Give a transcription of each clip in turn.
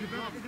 Good.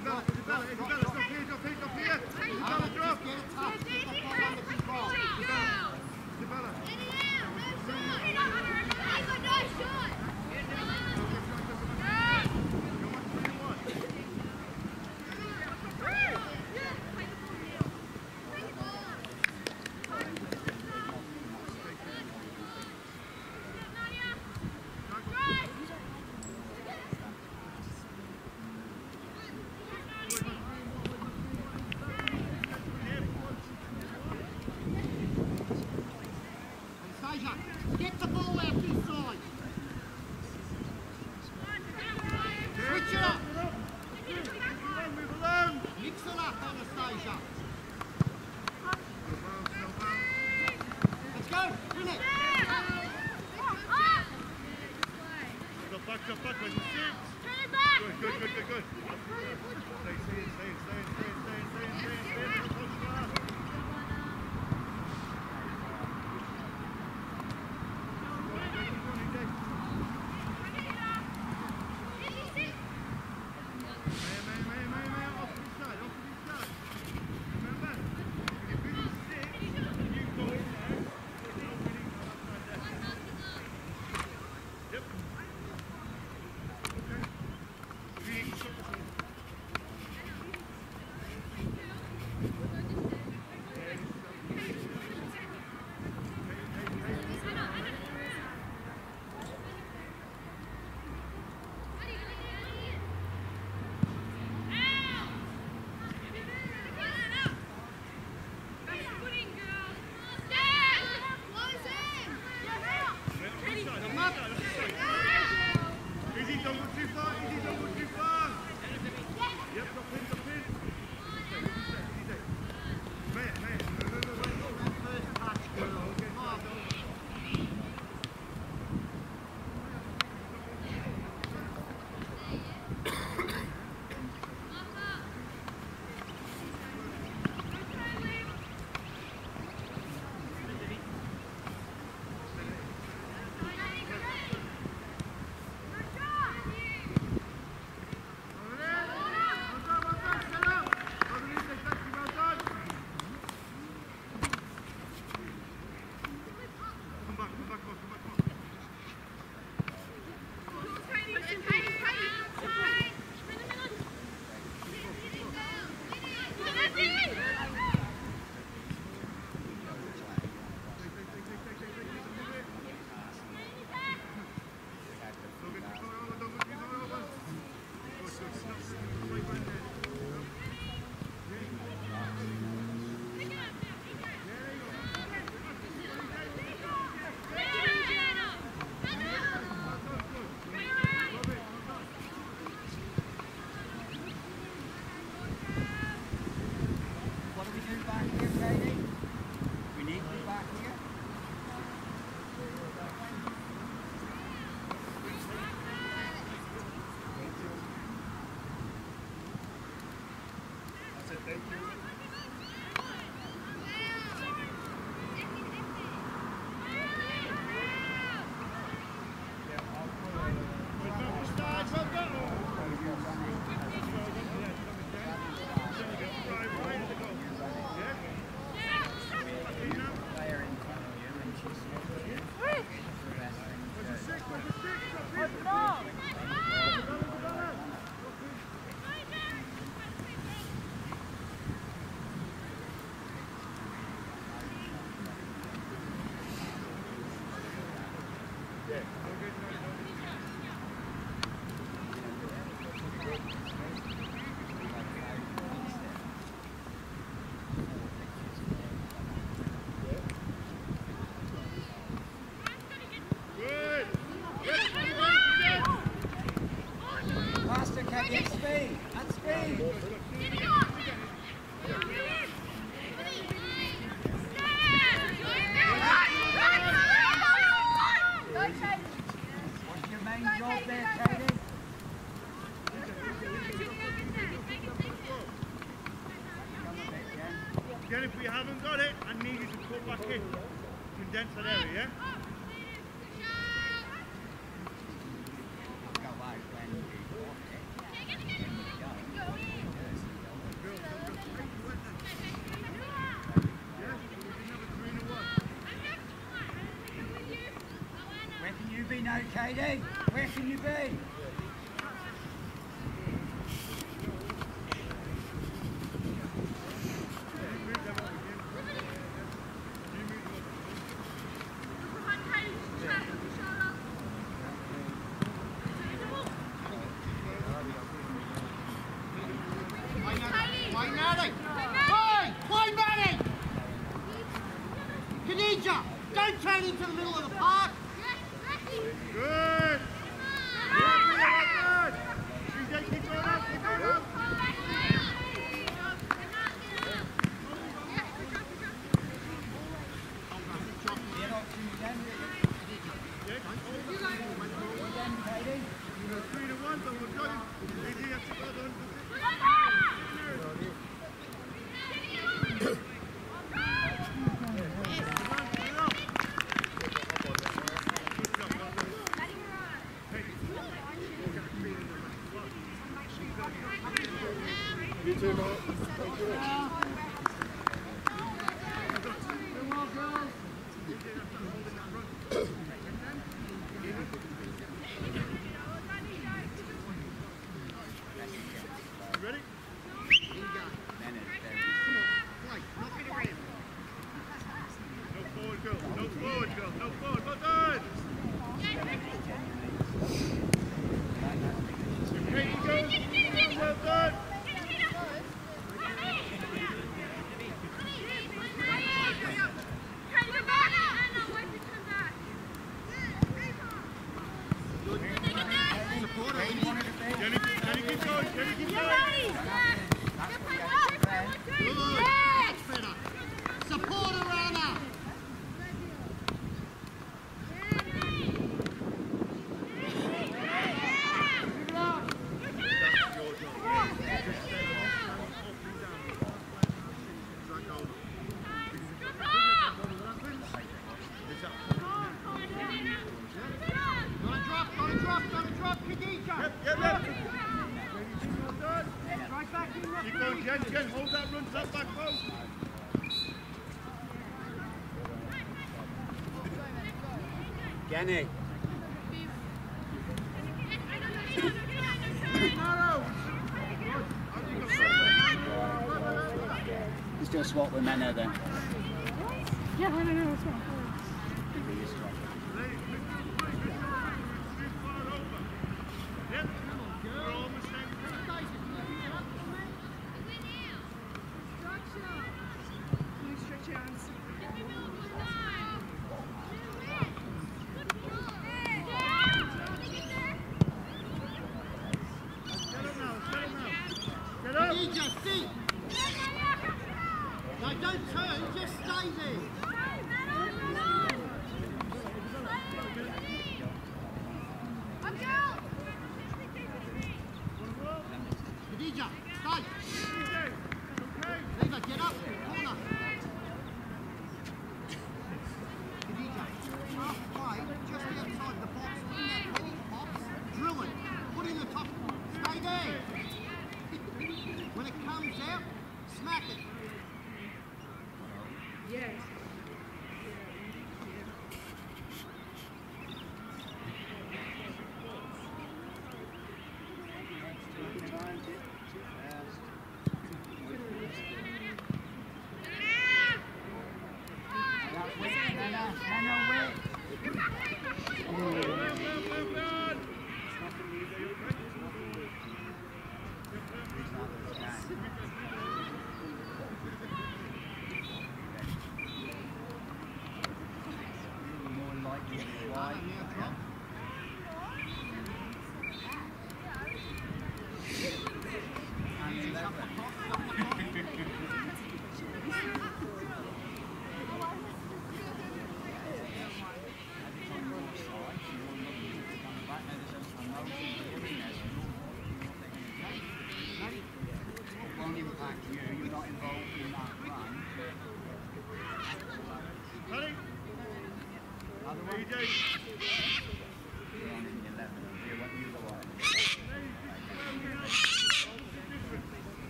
Where can you be?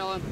Up.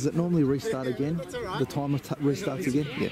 Does it normally restart again? The timer restarts again? Yeah.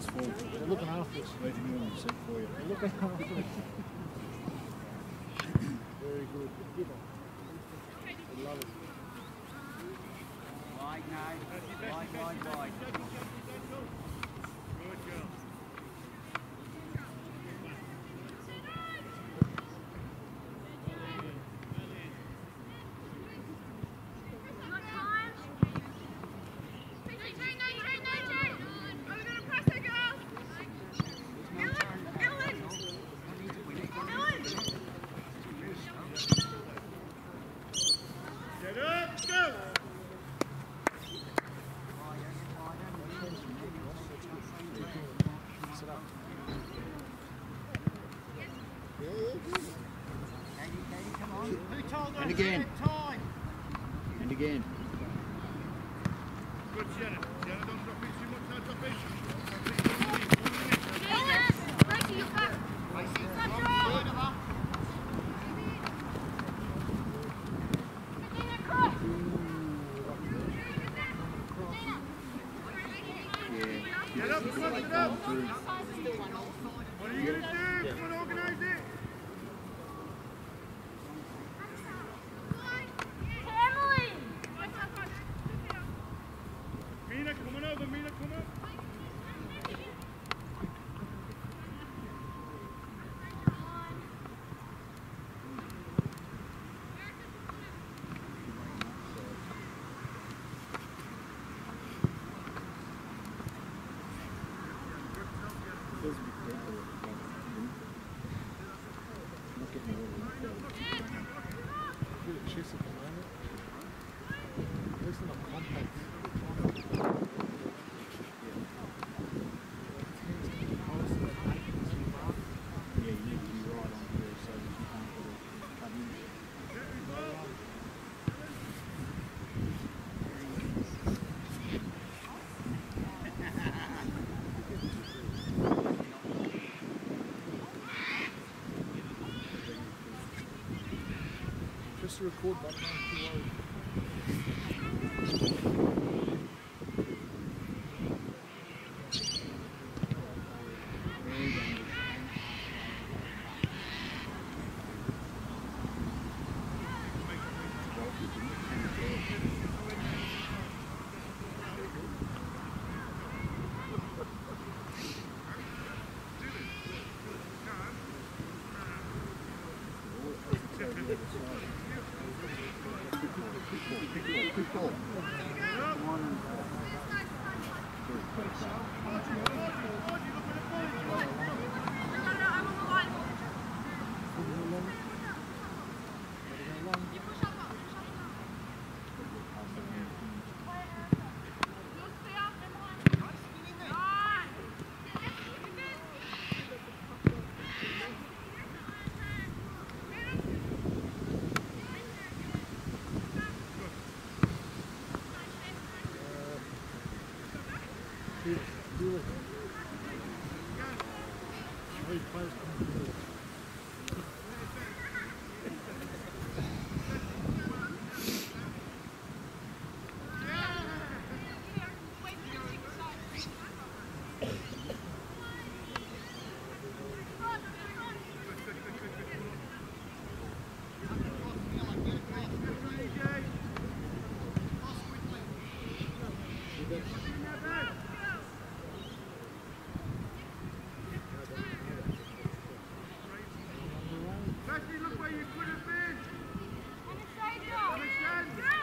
they're looking after us. Waiting you, for you. Looking after us. again. And again. Good, Shannon. Shannon, don't drop in too much. Don't drop in. Yeah. Get! What are you gonna do? record that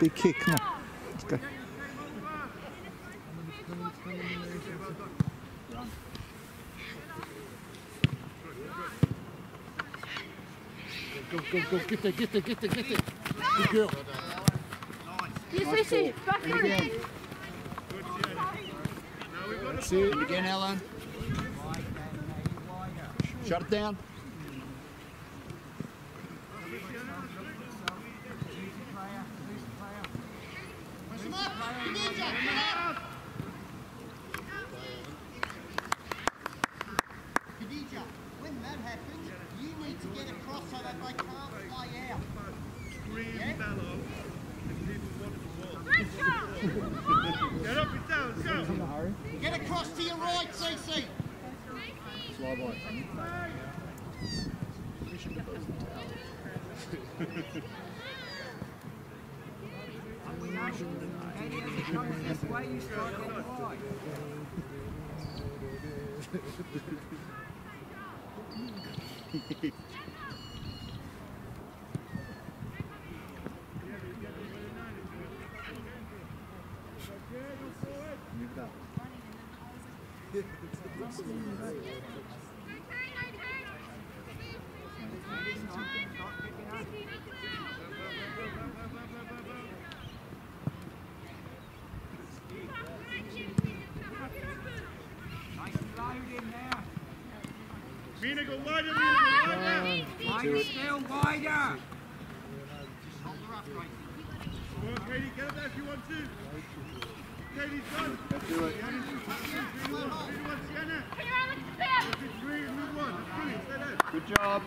big kick. Come on. Let's go. Go, go, go, get there, get there, get there, get there. Good girl. Yes, Lucy, back in again. It, again, Ellen. Shut it down. that. Mina, go wider, Mina, go wider! Mine still wider! Come on, Katie, get it there if you want to! Good job.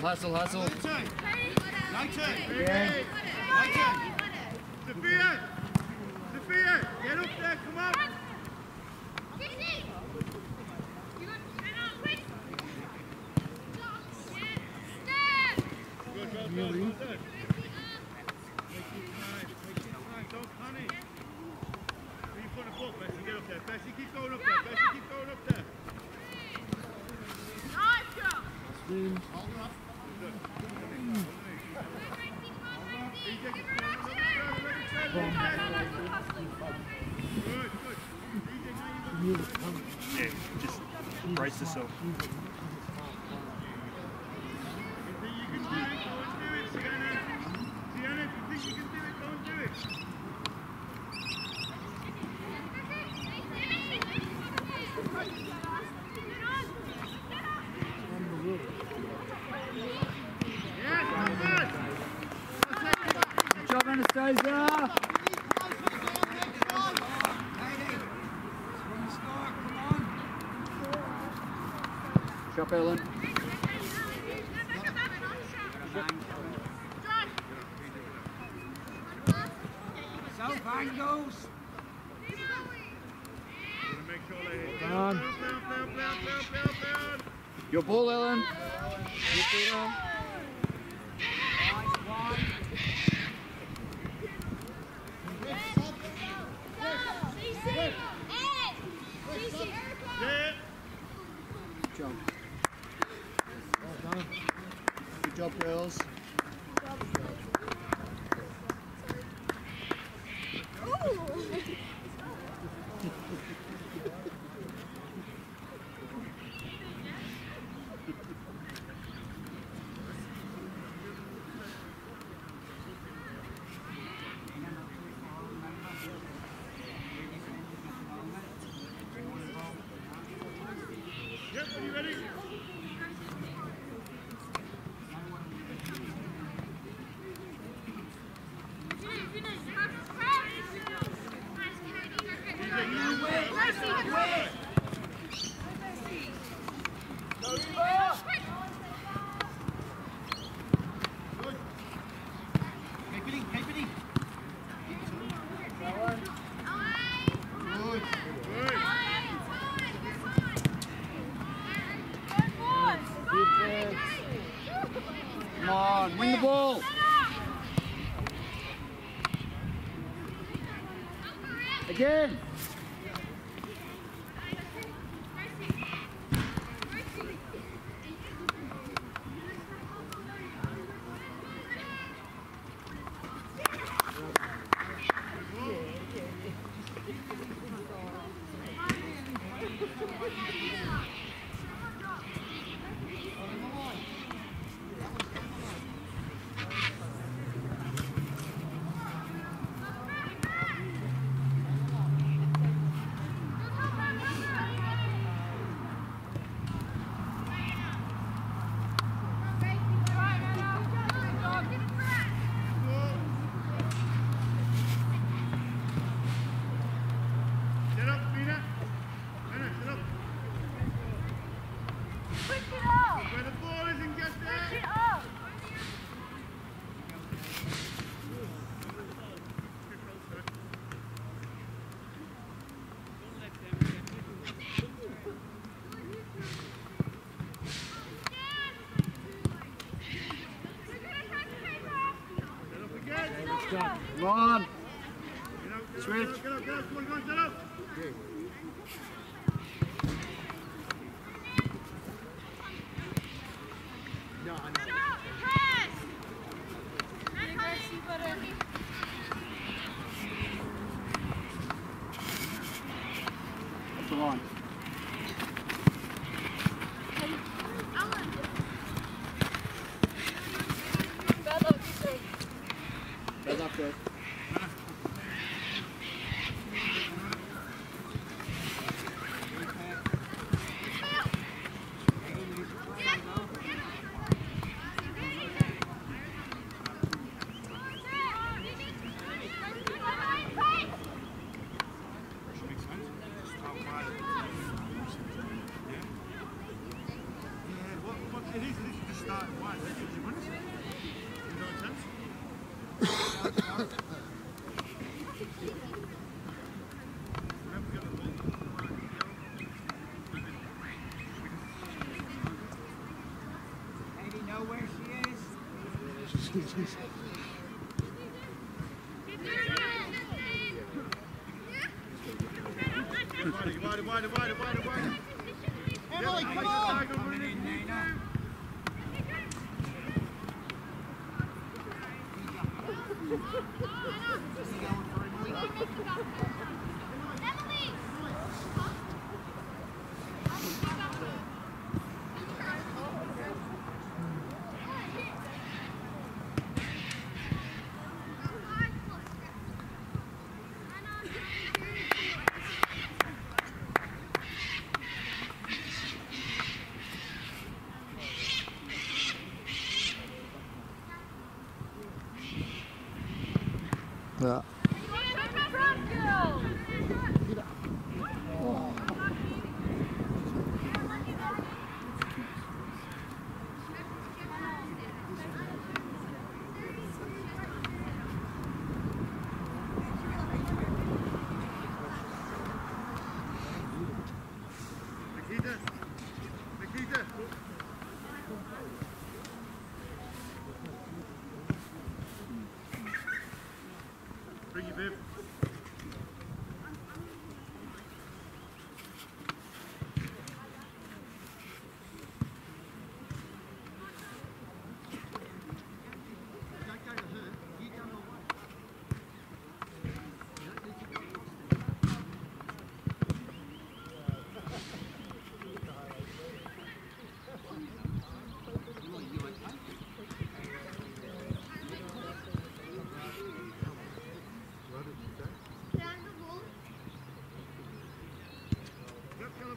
hustle, hustle. Yeah. Yeah, just brace yourself. up, Ellen. South Your ball, Ellen. Again. got one. Did you win? You know, it's us.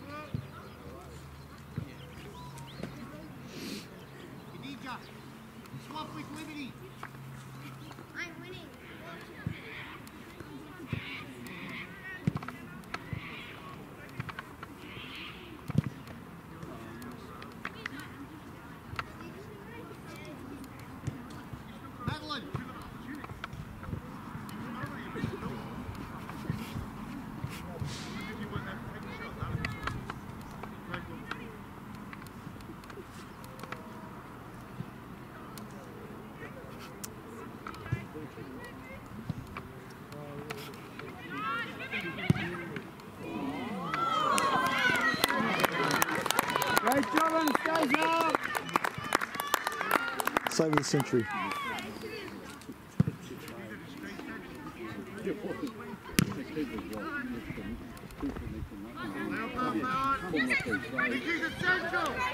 Mm-hmm. play of the century. This is essential!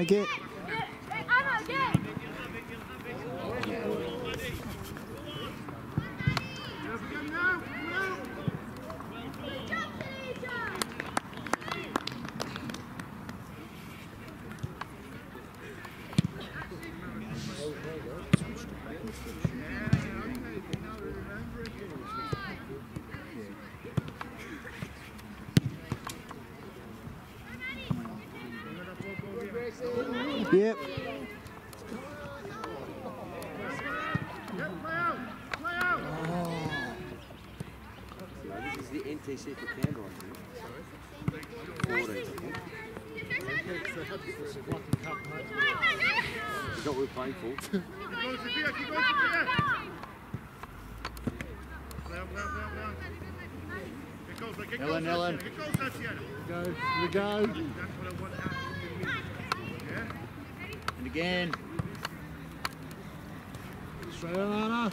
I get? stay safe with candle on you. Is what we're playing for? Ellen, Ellen. Go, we go. And again. Straight on, Anna.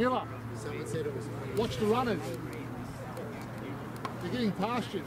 Miller. Watch the runners. They're getting pastures.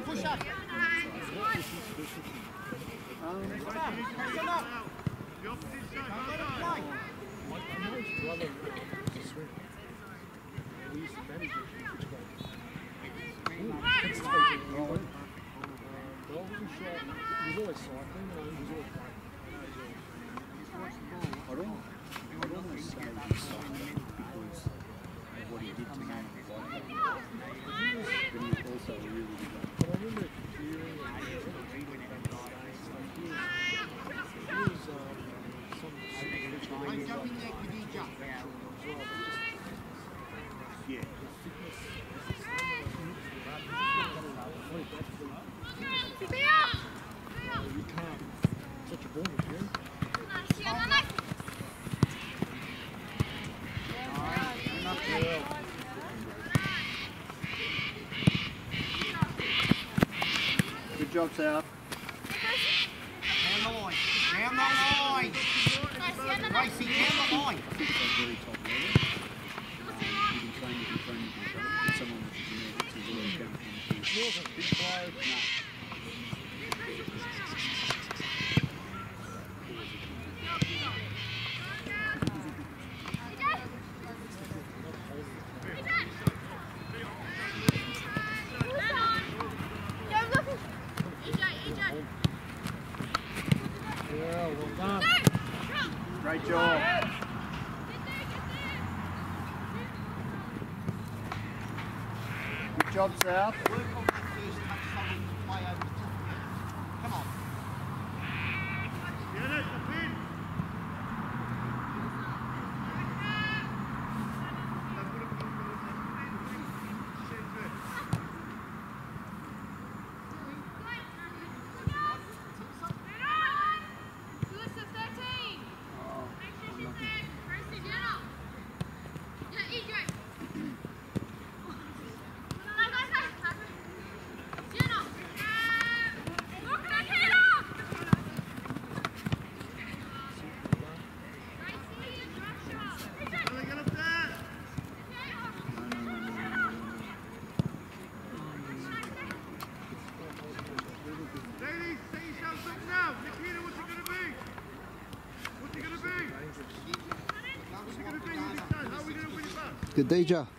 Push hein, up. jumps out. Hand the line. Down the line. Gracie, down the line. I you jobs. Uh, Good já.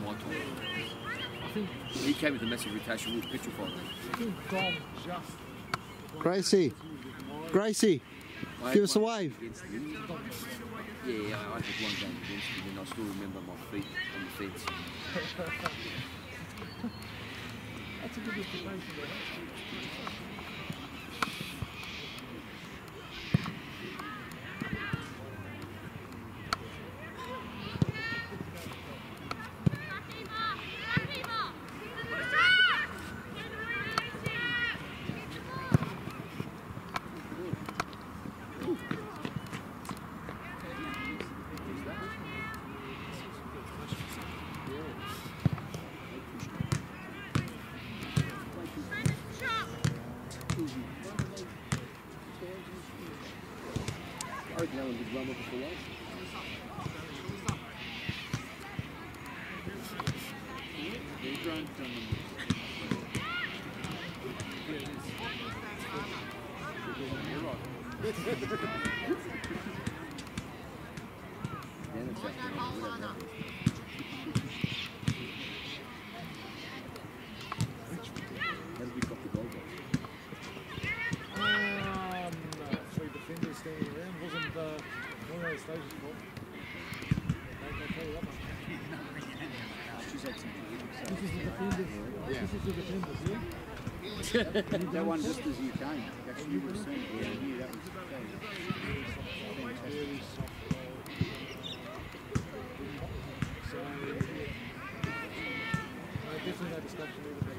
my time. I think he came with a massive rotation, we petrified him. Gracie, Gracie, give us a wave. Yeah, I had one game against him and I still remember my feet on the fence. That's a good. That one just as you came. That's you were saying. yeah, you knew that was fantastic. So, I definitely had to stop bit.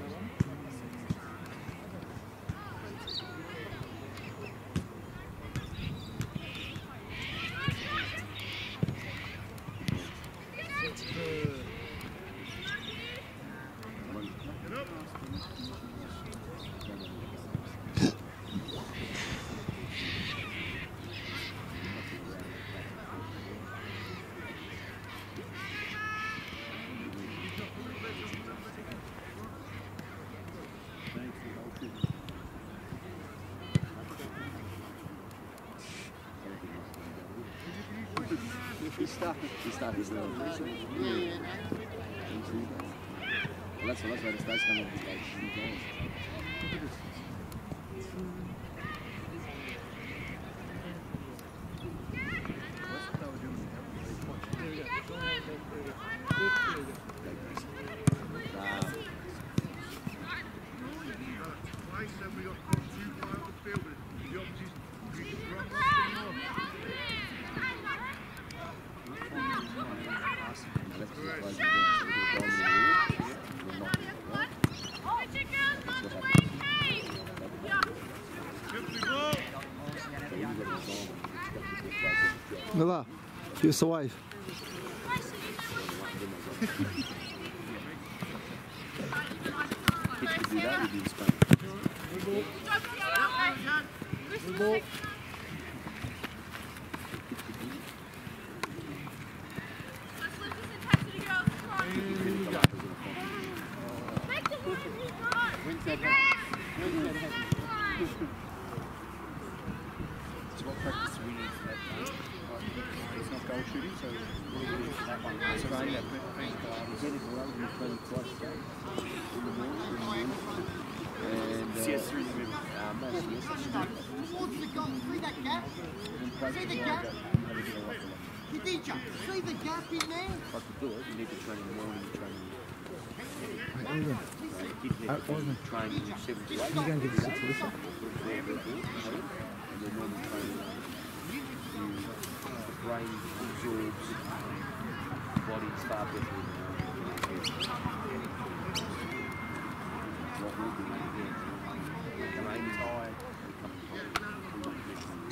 está restante. Não, não, não. Olha só, olha só, está escalando os give us a wave. Kids could do that with you in Spain. When's that happen? When's that happen? So what practice do we need for that? mate? Like, It's not goal shooting, so what do we do for that one? Australia, get it around and play twice a day. In the morning, in the morning. And uh, CS through the middle. um, no, CS, that's good. Towards the goal. See? And the gap? and see the gap in there? But to do it, you need to train in the morning, you train in the is it? train from seven to eight. Are going to give this to Lisa? And then training, you, the brain absorbs, the body start with what will be. The brain tired, become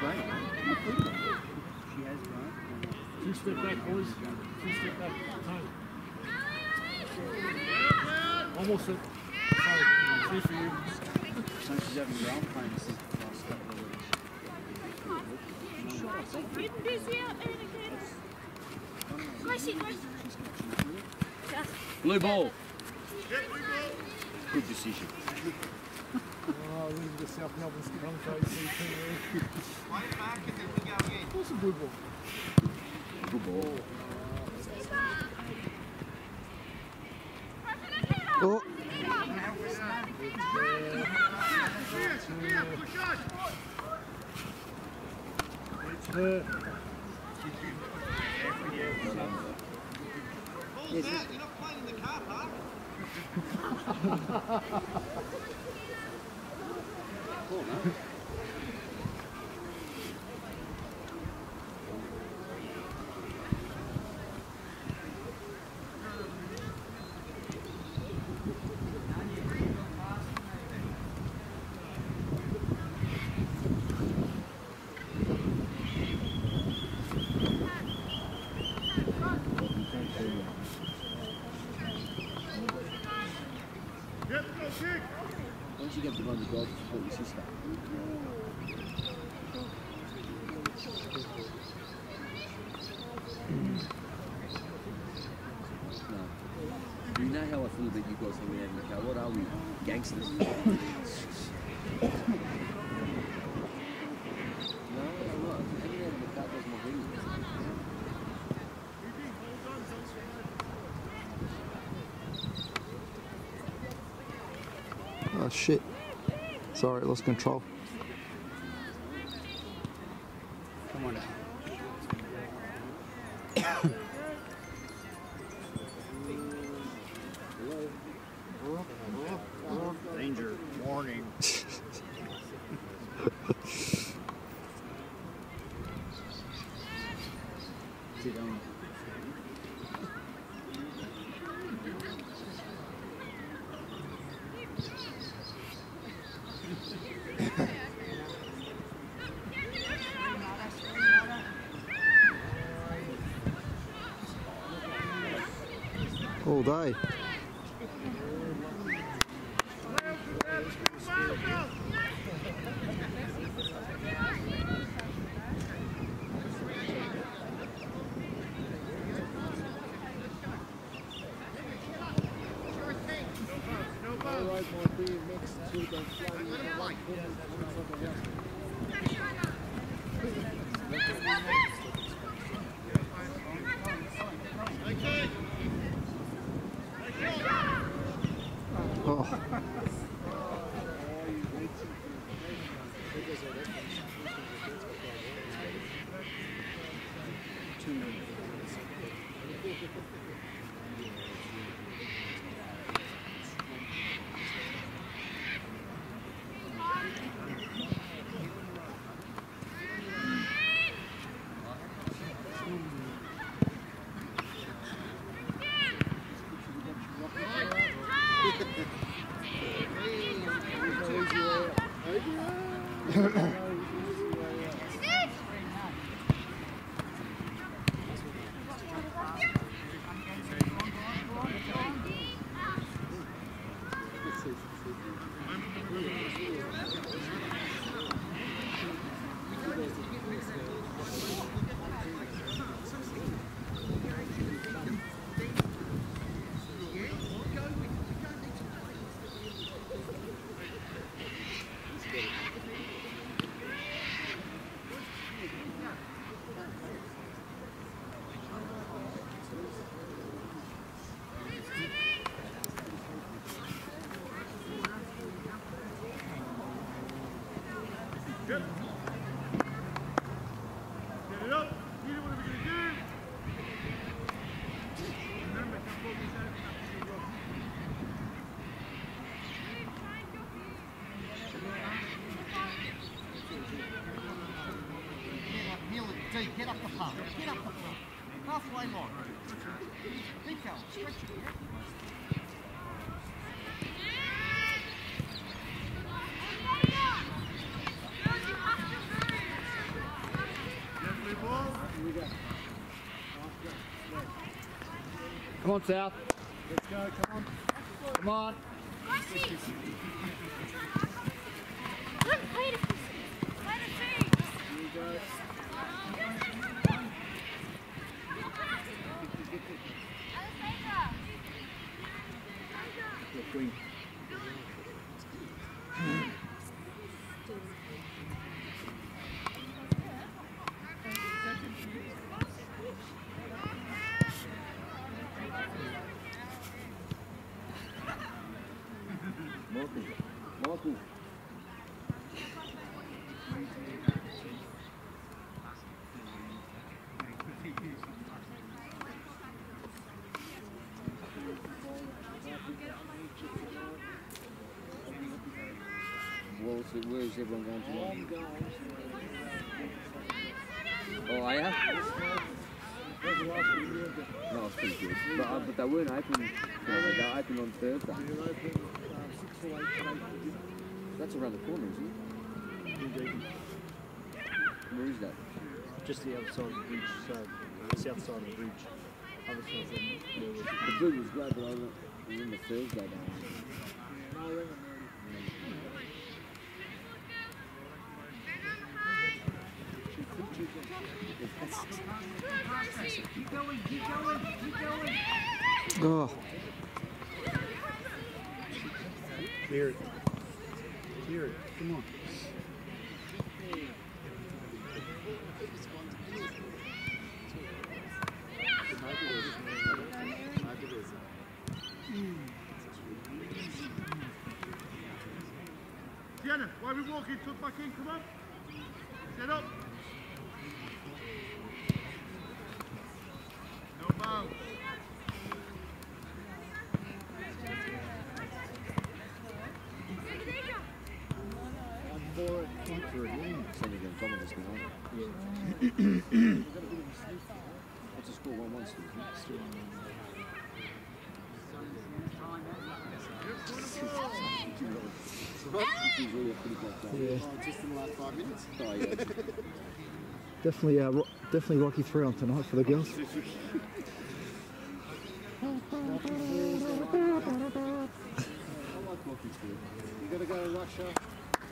brain. She has brain. Two step back, boys. Two step back. Time. Almost it. Sorry. See for you. So she's having ground pain since the last couple of weeks. Blue ball. Good decision. Oh, this is the South Melbourne Scrum KCP. Wait back and then we go again. What's a good ball? Good ball. Oh, Uh, Ball's out. You're not playing in the car park. Yep, go kick. Once you No. You know how I feel about you guys hanging out in car. What are we? Gangsters? oh shit. Sorry, lost control. Get up the pump. Get up the pump. Halfway line. Nico, stretch it. Come on, South. Let's go, come on. Come on. Where's everyone going to? Oh, are? No, it's pretty good. But, uh, but they weren't open. Know, they were open on Thursday. That's around the corner, isn't it? Where is that? Just the other side of the bridge, so the south side of the bridge. Other side of the The food was great, but I remember Thursday day. Keep going, keep going, keep going. Oh, Clear it. Clear it. Come on. Sienna, why are we walking? Tuck back in, come on. Set up. No bounce. Something against some of us now. What's the score? 1 1 still, isn't it? It's usually a pretty close game. yeah. Just in the last five minutes. Oh, yeah. Definitely, uh, ro- definitely Rocky three on tonight for the girls. You gotta go, Russia.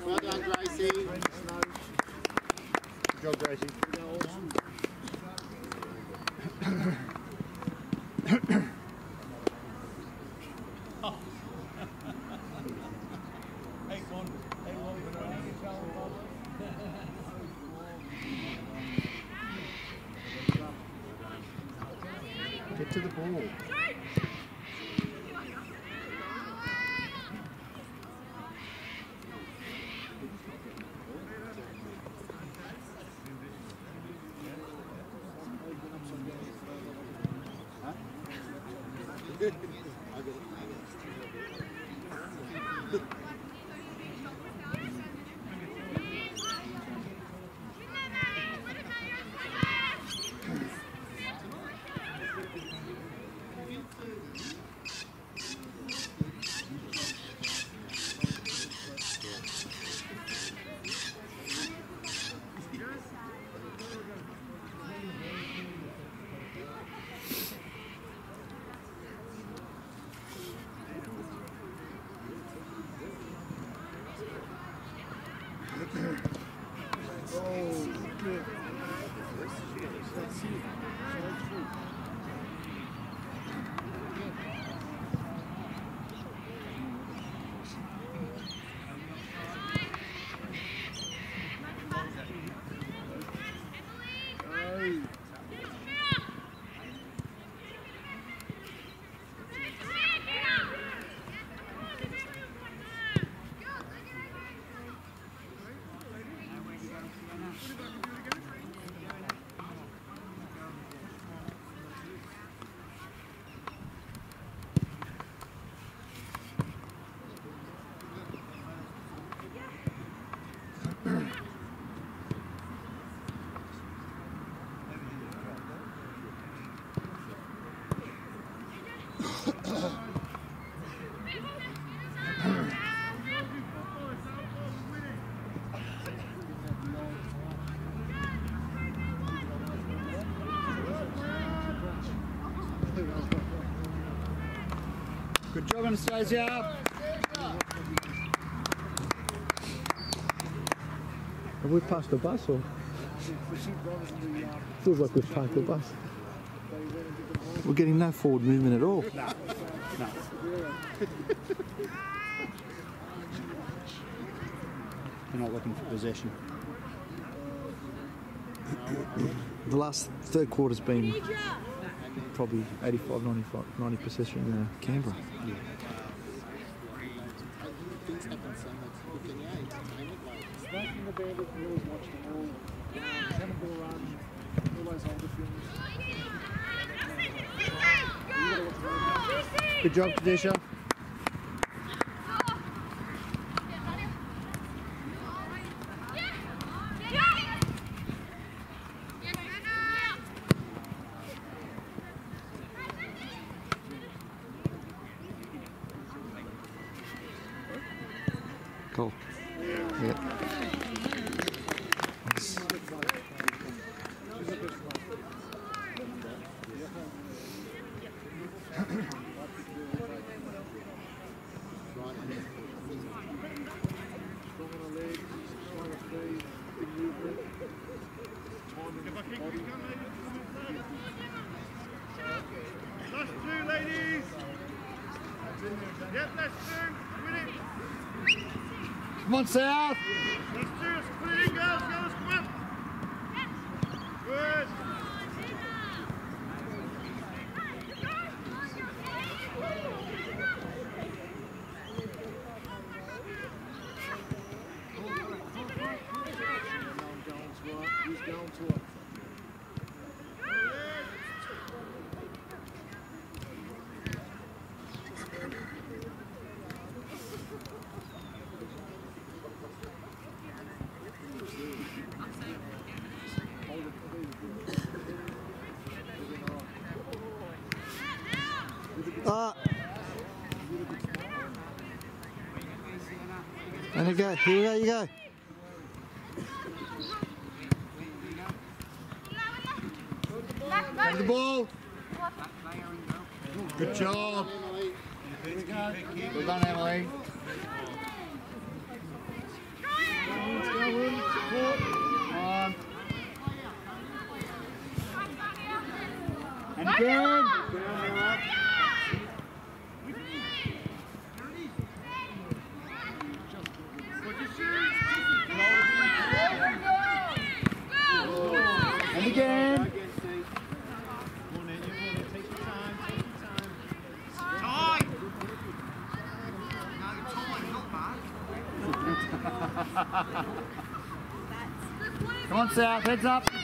Well done, Gracie. Good job, Gracie. Job, Anastasia. Have we passed the bus or feels like we've parked the bus? We're getting no forward movement at all. No. They're not looking for possession. The last third quarter's been probably 85, 95, 90 possession in Canberra. Things happen so much quicker now, entertainment like All. Good job, Kadisha. Cool. Yeah. Strong on the legs, strong on the feet, big movement. If I keep going, ladies, come in first. Last two, ladies. Yep, last two. Win it. Come on, South. Last two. Let's put it in, girls. Girls, come on. Good. Now going to her. Who's going to her? Ah! And you go. Here we go, you go. Have the ball. Good job. Well done, Emily. On. And again. And again. Time! No, time, not Mark. South. Heads up.